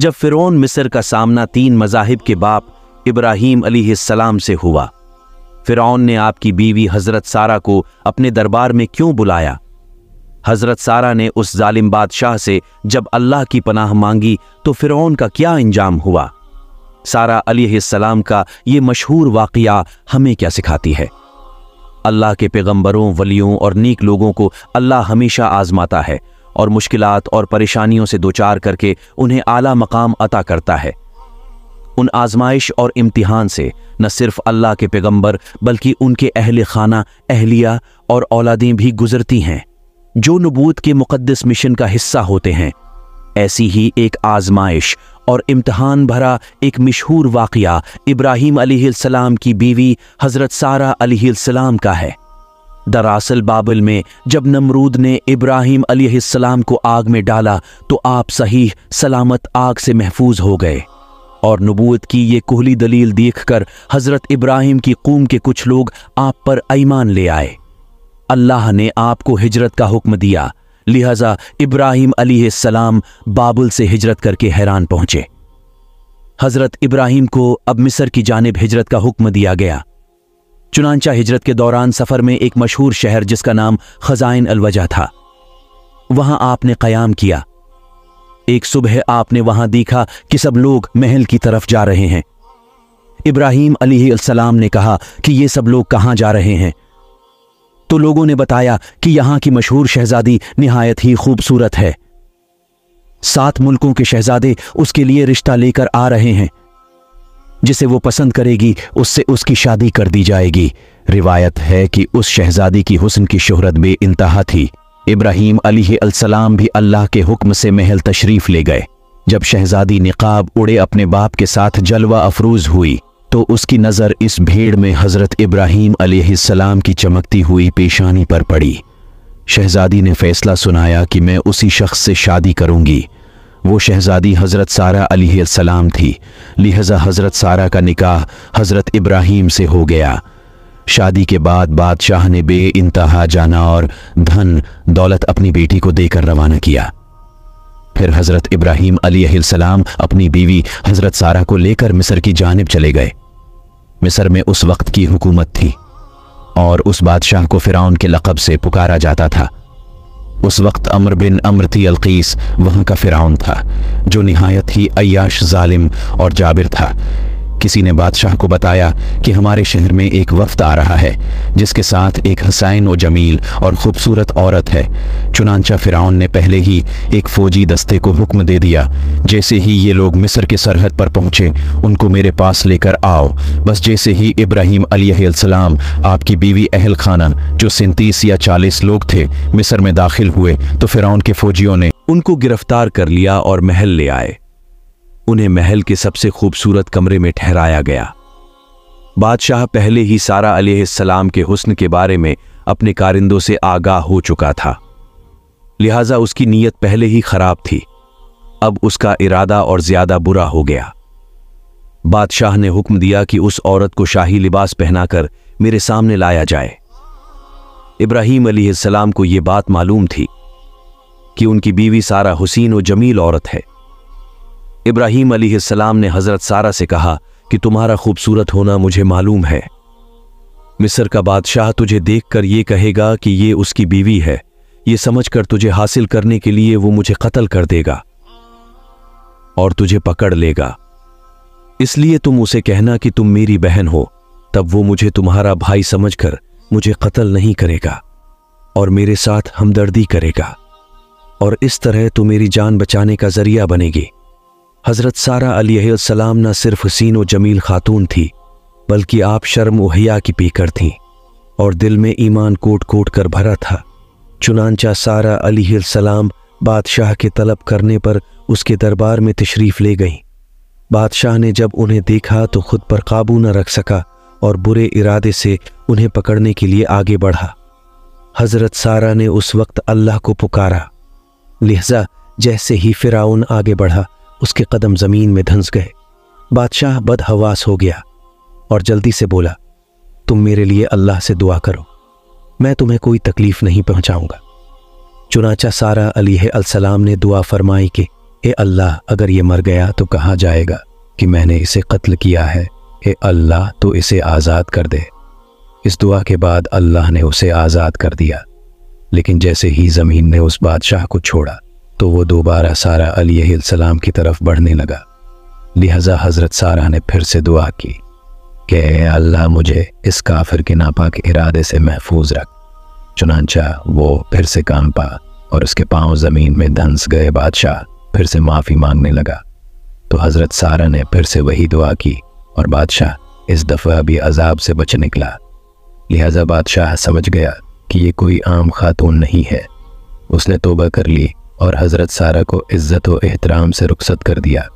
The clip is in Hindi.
जब फिरौन मिस्र का सामना तीन मजाहिब के बाप इब्राहिम सलाम से हुआ। फिरौन ने आपकी बीवी हज़रत सारा को अपने दरबार में क्यों बुलाया? हज़रत सारा ने उस जालिम बादशाह से, जब अल्लाह की पनाह मांगी तो फिरौन का क्या इंजाम हुआ? सारा सलाम का ये मशहूर वाकया हमें क्या सिखाती है? अल्लाह के पैगंबरों, वलियों और नीक लोगों को अल्लाह हमेशा आजमाता है। और मुश्किलात और परेशानियों से दोचार करके उन्हें आला मकाम अता करता है। उन आजमाइश और इम्तिहान से न सिर्फ़ अल्लाह के पैगंबर, बल्कि उनके अहल खाना, अहलिया और औलादें भी गुजरती हैं, जो नबूत के मुकदस मिशन का हिस्सा होते हैं। ऐसी ही एक आजमाइश और इम्तहान भरा एक मशहूर वाकया इब्राहिम सलाम की बीवी हज़रत सारा सलाम का है। दरअसल बाबल में जब नमरूद ने इब्राहिम सलाम को आग में डाला तो आप सही सलामत आग से महफूज हो गए। और नबूत की ये कोहली दलील देखकर हज़रत इब्राहिम की कूम के कुछ लोग आप पर ईमान ले आए। अल्लाह ने आपको हिजरत का हुक्म दिया, लिहाजा इब्राहिम सलाम बाबुल से हिजरत करके हैरान पहुँचे। हज़रत इब्राहिम को अब मिस्र की जानब हिजरत का हुक्म दिया गया। चुनांचा हिजरत के दौरान सफ़र में एक मशहूर शहर जिसका नाम खजाइन अलवजा था। वहाँ आपने कयाम किया। एक सुबह आपने वहाँ देखा कि सब लोग महल की तरफ़ जा रहे हैं। इब्राहिम सलाम ने कहा कि ये सब लोग कहाँ जा रहे हैं? तो लोगों ने बताया कि यहाँ की मशहूर शहजादी निहायत ही खूबसूरत है। सात मुल्कों के शहजादे उसके लिए रिश्ता लेकर आ रहे हैं। जिसे वो पसंद करेगी, उससे उसकी शादी कर दी जाएगी। रिवायत है कि उस शहजादी की हुस्न की शोहरत बे इंतहा थी। इब्राहिम सलाम भी अल्लाह के हुक्म से महल तशरीफ़ ले गए। जब शहजादी निकाब उड़े अपने बाप के साथ जलवा अफरूज हुई तो उसकी नज़र इस भीड़ में हज़रत इब्राहिम सलाम की चमकती हुई पेशानी पर पड़ी। शहजादी ने फैसला सुनाया कि मैं उसी शख्स से शादी करूँगी। वो शहजादी हज़रत सारा सलाम थी। लिहाजा हज़रत सारा का निकाह हज़रत इब्राहिम से हो गया। शादी के बाद बादशाह ने बे इंतहा जाना और धन, दौलत अपनी बेटी को देकर रवाना किया। फिर हज़रत इब्राहिम सलाम अपनी बीवी हज़रत सारा को लेकर मिस्र की जानब चले गए। मिस्र में उस वक्त की हुकूमत थी और उस बादशाह को फिरौन के लकब से पुकारा जाता था। उस वक्त अमर बिन अमरती अलकीस, वहाँ का फिराउन था, जो नहायत ही अयाश जालिम और जाबिर था। किसी ने बादशाह को बताया कि हमारे शहर में एक वफ्त आ रहा है, जिसके साथ एक हसैन व जमील और खूबसूरत औरत है। चुनानचा फिराउन ने पहले ही एक फौजी दस्ते को हुक्म दे दिया, जैसे ही ये लोग मिस्र के सरहद पर पहुँचे, उनको मेरे पास लेकर आओ। बस जैसे ही इब्राहिम सलाम आपकी बीवी अहल खाना जो सैंतीस या चालीस लोग थे, मिस्र में दाखिल हुए तो फिराउन के फौजियों ने उनको गिरफ़्तार कर लिया और महल ले आए। उन्हें महल के सबसे खूबसूरत कमरे में ठहराया गया। बादशाह पहले ही सारा सलाम के हुस्न के बारे में अपने कारिंदों से आगाह हो चुका था। लिहाजा उसकी नीयत पहले ही खराब थी। अब उसका इरादा और ज़्यादा बुरा हो गया। बादशाह ने हुक्म दिया कि उस औरत को शाही लिबास पहनाकर मेरे सामने लाया जाए। इब्राहिम सलाम को यह बात मालूम थी कि उनकी बीवी सारा हुसीन व जमील औरत है। इब्राहिम सलाम ने हज़रत सारा से कहा कि तुम्हारा खूबसूरत होना मुझे मालूम है। मिस्र का बादशाह तुझे देखकर ये कहेगा कि ये उसकी बीवी है। ये समझकर तुझे हासिल करने के लिए वो मुझे कत्ल कर देगा और तुझे पकड़ लेगा। इसलिए तुम उसे कहना कि तुम मेरी बहन हो, तब वो मुझे तुम्हारा भाई समझकर मुझे कत्ल नहीं करेगा और मेरे साथ हमदर्दी करेगा। और इस तरह तू मेरी जान बचाने का ज़रिया बनेगी। हज़रत सारा सलाम न सिर्फ़ हसीन व जमील खातून थी, बल्कि आप शर्म वहिया की पीकर थीं और दिल में ईमान कोट कोट कर भरा था। चुनानचा सारा सलाम बादशाह के तलब करने पर उसके दरबार में तशरीफ़ ले गई। बादशाह ने जब उन्हें देखा तो खुद पर काबू न रख सका और बुरे इरादे से उन्हें पकड़ने के लिए आगे बढ़ा। हज़रत सारा ने उस वक्त अल्लाह को पुकारा। लिहाजा, जैसे ही फिराउन आगे बढ़ा उसके कदम ज़मीन में धंस गए। बादशाह बदहवास हो गया और जल्दी से बोला, तुम मेरे लिए अल्लाह से दुआ करो। मैं तुम्हें कोई तकलीफ़ नहीं पहुंचाऊँगा। चुनाचा सारा अली अलसलाम ने दुआ फरमाई कि, ए अल्लाह, अगर ये मर गया तो कहा जाएगा कि मैंने इसे कत्ल किया है? ए अल्लाह तो इसे आज़ाद कर दे। इस दुआ के बाद अल्लाह ने उसे आज़ाद कर दिया, लेकिन जैसे ही ज़मीन ने उस बादशाह को छोड़ा तो वो दोबारा सारा अली सलाम की तरफ़ बढ़ने लगा। लिहाजा हज़रत सारा ने फिर से दुआ की कि अल्लाह, मुझे इस काफिर के नापाक इरादे से महफूज रख। चुनाचा वो फिर से काम पा और उसके पाँव ज़मीन में धंस गए बादशाह फिर से माफ़ी मांगने लगा। तो हज़रत सारा ने फिर से वही दुआ की और बादशाह इस दफ़ा भी अजाब से बच निकला। लिहाजा बादशाह समझ गया कि ये कोई आम खातून नहीं है। उसने तोबा कर ली और हज़रत सारा को इज़्ज़त व एहतराम से रुखसत कर दिया।